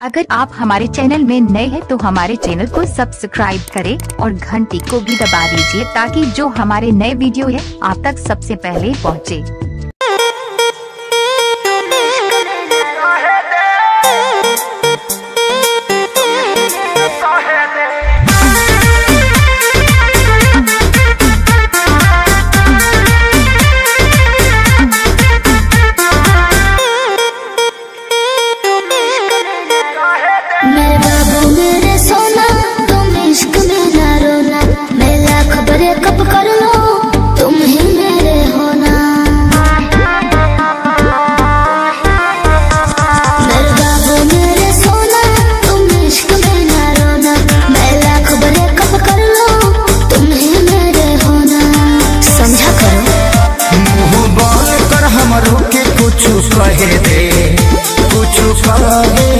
अगर आप हमारे चैनल में नए हैं तो हमारे चैनल को सब्सक्राइब करें और घंटी को भी दबा दीजिए, ताकि जो हमारे नए वीडियो है, आप तक सबसे पहले पहुँचे। ब्रेकअप कर लो? तुम ही मेरे होना मेरे मेरे सोना, तुम इश्क में ना रोना। मैं लाख ब्रेकअप कर लो? तुम ही मेरे होना समझा करो। मुँह बाल कर हम रोके, कुछ कह दे, कुछ कहे